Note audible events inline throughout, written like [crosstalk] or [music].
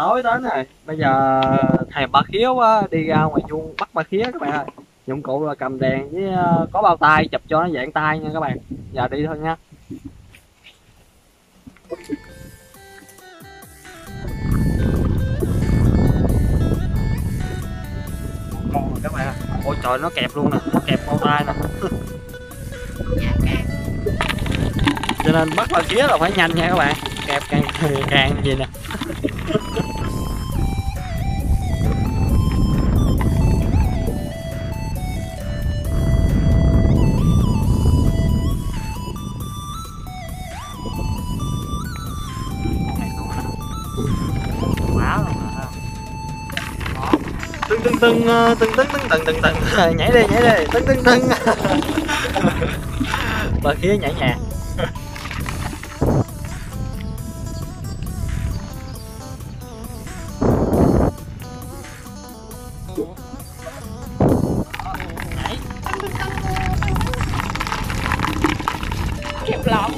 tối đến rồi bây giờ thèm ba khía quá, đi ra ngoài vuông bắt ba khía các bạn ơi. Dụng cụ là cầm đèn với ờ, có bao tay, chụp cho nó dạng tay nha các bạn. Giờ đi thôi nha. Con rồi các bạn ơi. ôi trời, nó kẹp luôn nè, nó kẹp bao tay nè. Cho nên bắt ba khía là phải nhanh nha các bạn. Kẹp càng càng gì nè. Tưng tưng tưng tưng tưng tưng tưng tưng tưng nhảy đi nhảy đi tưng tưng tưng bà kia nhảy nhàng nhảy kẹp lọt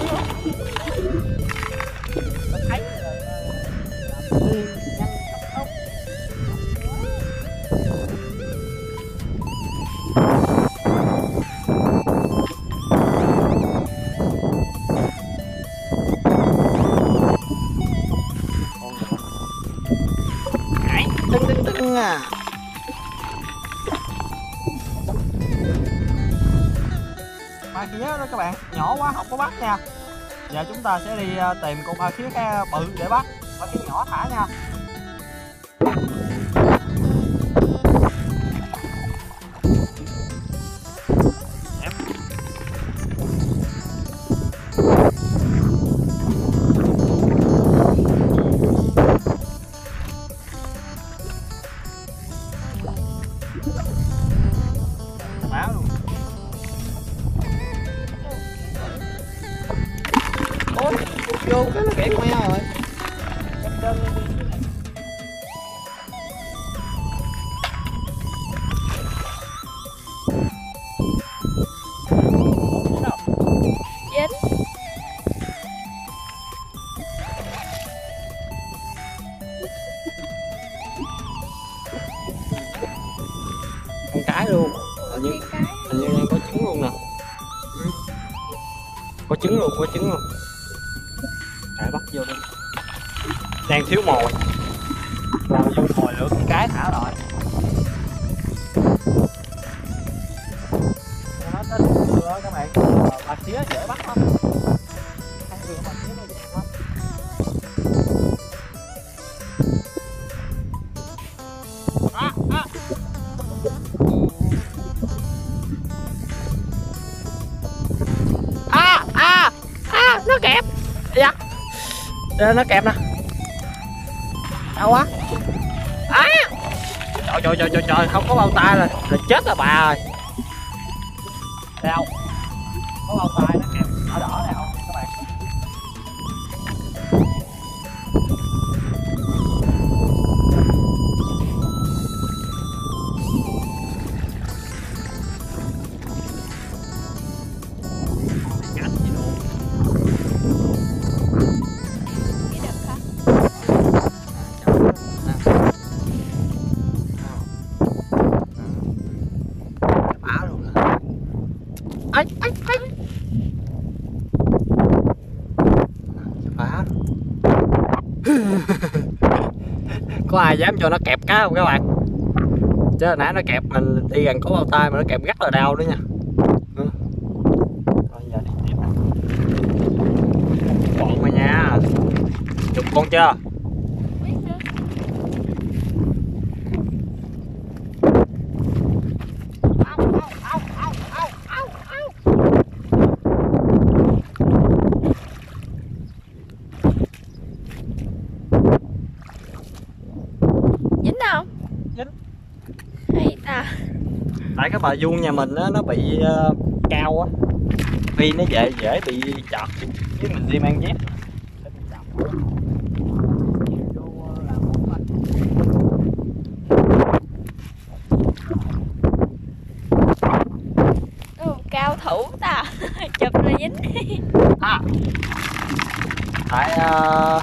có bắt nha. Giờ chúng ta sẽ đi ờ, tìm con à, ba khía ờ, bự để bắt ba khía nhỏ thả nha. Cái nó kẹt meo rồi dính con cái luôn. Hình như hình như đang có trứng luôn nè. Ừ. có trứng luôn có trứng luôn đang thiếu mồi. Làm vô mồi lửa con cái thả rồi tới dừa á các bạn. Bạc tía dễ bắt lắm. Ăn dừa bạc tía nó dễ lắm à, à. à à à nó kẹp. Dạ. Nó kẹp nè đau quá. À trời trời trời trời không có bao tay là, là chết là bà rồi đau. có ấy ấy ấy phá có ai dám cho nó kẹp cá không các bạn? Chứ hồi nãy nó kẹp mình đi gần có bao tay mà nó kẹp rất là đau nữa nha. Ừ. Thôi, giờ đi tiếp. Còn mà nha. Chục con chưa biết nữa dính không Dính. hay ta. Tại cái bà vuông nhà mình á nó bị ờ, cao á. Phi nó dễ dễ bị chọt với mình đi mang dép. Bị ừ, cao thủ ta. [laughs] Chụp là dính. À. Tại ờ,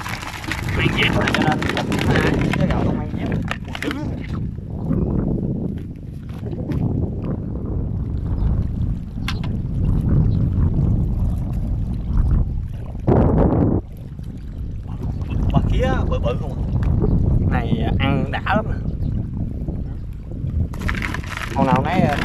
mang dép cho nên. Chụp hả chứ không mang dép dữ kia bự bự không này ăn đã lắm. Nè con nào nấy ờ,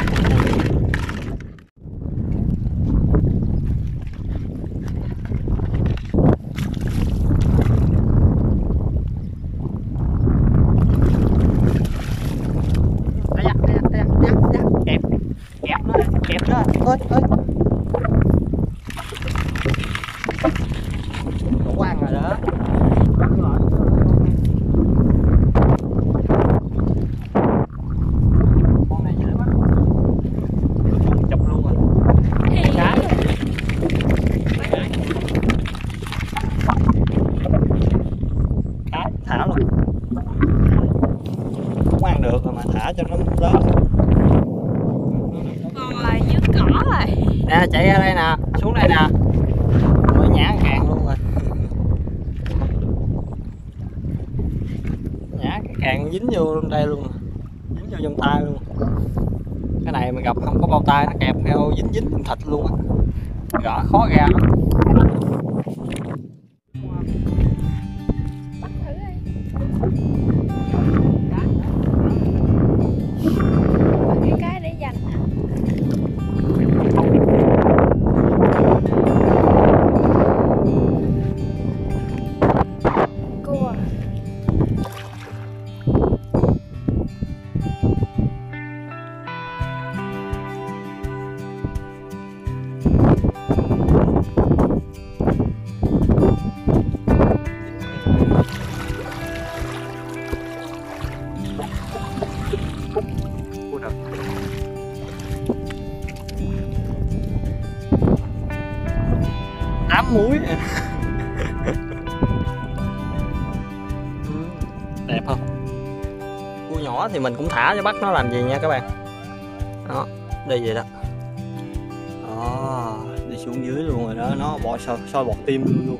Ây da, ây da, ây da, ây da, ây da. kẹp kẹp nó kẹp nó ơi ơi đủ ăn rồi đó Ăn rồi. con này dễ bắt chụp luôn rồi cái cái thả luôn không ăn được rồi mà thả cho nó lớn Bò dưới cỏ rồi nè chạy ra đây nè xuống đây nè mới nhả càng luôn rồi nhả cái càng dính vô đây luôn, dính vô trong tay luôn. Cái này mà gặp không có bao tay nó kẹp theo dính dính thịt luôn á. Gỡ khó ra. lắm mình cũng thả cho bắt nó làm gì nha các bạn. Đó đây vậy đó. Đó đi xuống dưới luôn rồi đó. Nó bò soi, soi bọt tim luôn luôn.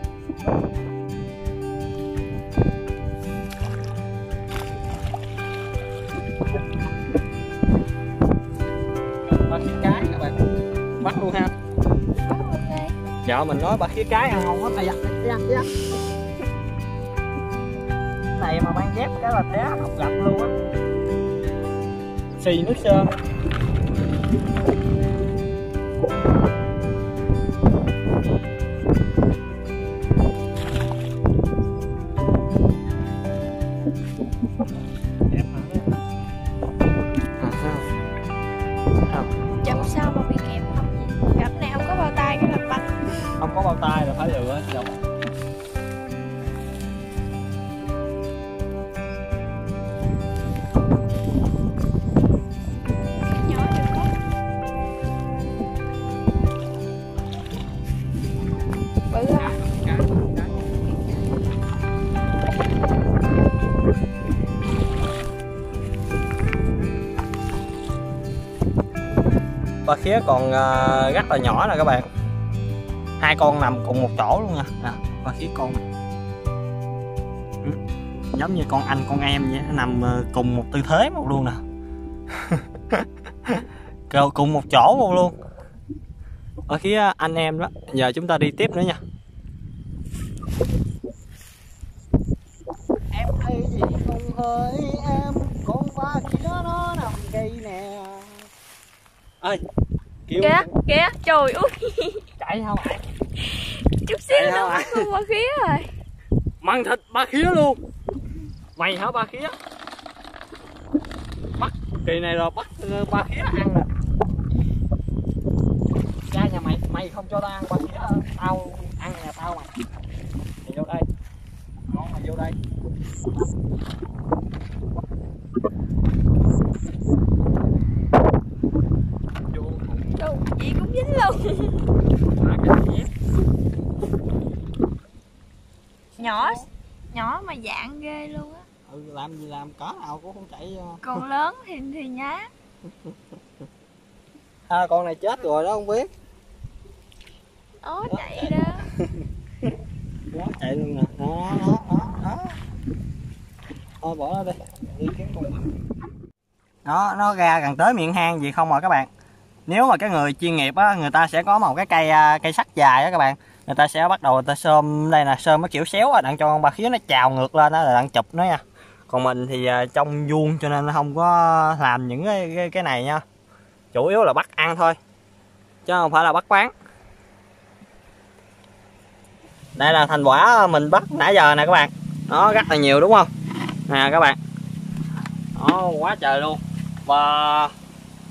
Bắt khía cái các bạn. Bắt luôn ha. Dạ mình nói bắt khía cái ăn tay giặt tay giặt tay giặt này mà mang dép cái là té học gặp luôn á xì nước sơn Chậm sao mà bị kẹp? Không vậy Gặp này không có bao tay cái là bắt không có bao tay là phải lựa dòng ba khía còn ờ, rất là nhỏ nè các bạn. Hai con nằm cùng một chỗ luôn nha nè ba khía con này. Ừ, giống như con anh con em vậy nằm ờ, cùng một tư thế một luôn nè. [laughs] Kêu cùng một chỗ một luôn. Ở phía anh em đó giờ chúng ta đi tiếp nữa nha. Em thấy gì không hỡi em con ba khía nó nằm cây nè. Ơi Kìa kìa trời ơi. [laughs] Chạy sao mày Chút xíu nữa con qua khía rồi. Măng thịt ba khía luôn. Mày hả ba khía? Bắt kỳ này rồi bắt ờ, ba khía ăn nè. Ra nhà mày mày không cho tao ăn ba khía tao ăn nhà tao mày. Mày vô đây. Ngon mày vô đây vô Trời chị cũng dính luôn thả cái dép Nhỏ Nhỏ mà dạng ghê luôn á. Ừ, làm gì làm có nào cũng không chạy. Còn lớn thì thì nhá. [laughs] À, con này chết rồi đó không biết. Ó chạy đó. [laughs] Nó chạy luôn nè. Đó đó đó đó. Thôi bỏ nó đi. Đi kiếm con nó nó ra gần tới miệng hang gì không rồi các bạn. Nếu mà cái người chuyên nghiệp á người ta sẽ có một cái cây à, cây sắt dài á các bạn người ta sẽ bắt đầu người ta sơm đây là sơm cái kiểu xéo á đặng cho con ba khía nó trào ngược lên đó là đặng chụp nó nha. Còn mình thì à, trong vuông cho nên nó không có làm những cái, cái cái này nha. Chủ yếu là bắt ăn thôi chứ không phải là bắt bán. Đây là thành quả mình bắt nãy giờ nè các bạn. Nó rất là nhiều đúng không? Nè các bạn. Nó quá trời luôn. Và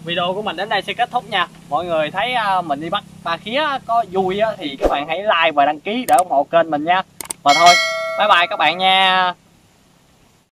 video của mình đến đây sẽ kết thúc nha. Mọi người thấy à, mình đi bắt mà khía có vui thì các bạn hãy like và đăng ký để ủng hộ kênh mình nha. Và thôi, bye bye các bạn nha.